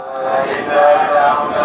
دبر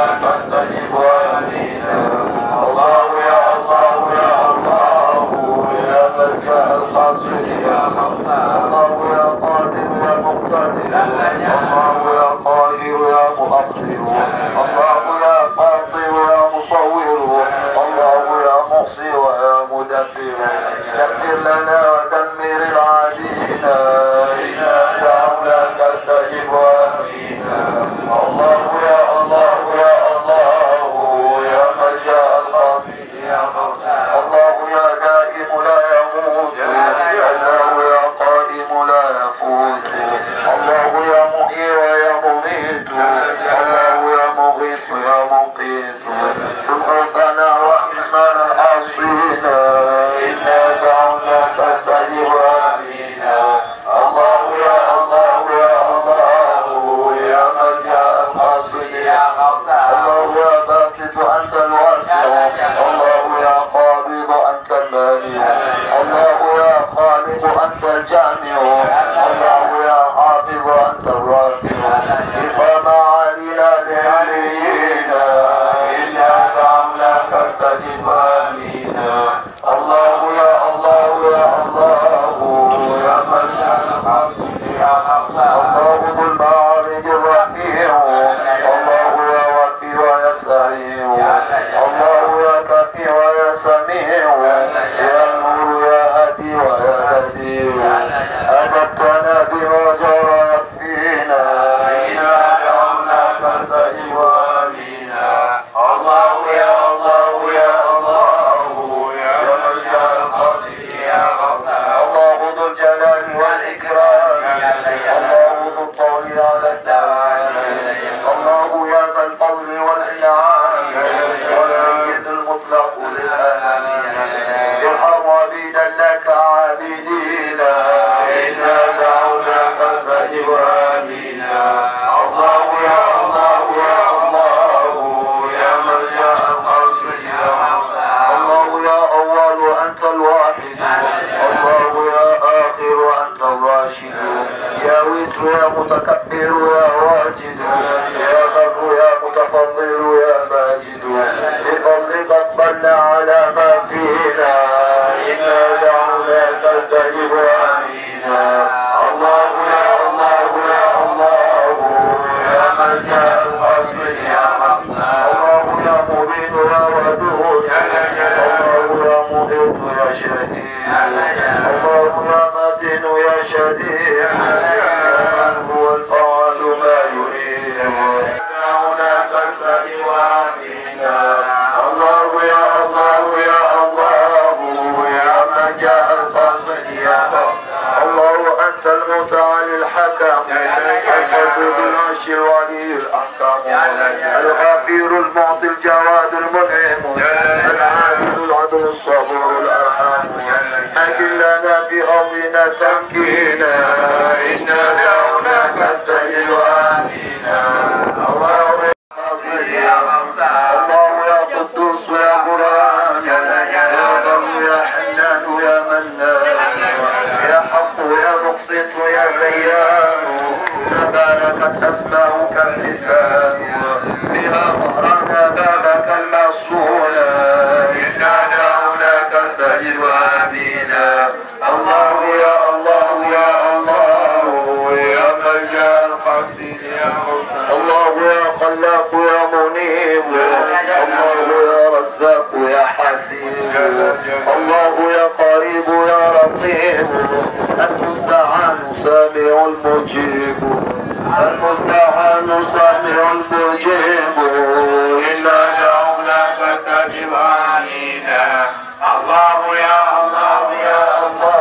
أنت المانع الله يا خالق أنت الجامع. ويا يا يا متكبر يا واجد يا بر يا متفضل يا ماجد. بفضلك اقبلنا على ما فينا إنا دعوناك استجب آمين الله يا الله يا الله يا من جاء القصد الله يا مبين يا ودود. الله يا محيط يا شهيد الله يا متين يا شديد. المتعالي الحكم الفضل العرش الولي الأحكام الغفير المعطي الجواد المنعم العادل العدل الصبور الأرحام أكل لنا في أرضنا تمكينا ريان تباركت أسماؤك اللسان بها ظهرنا بابك المصون إنا دعوناك استجب آمين الله يا الله يا الله يا من جاء القصيد يا الله يا خلاق يا منيب. الله يا رزاق يا حسيب. الله يا قريب يا رقيب. المستعان سامع المجيب. المستعان سامع المجيب.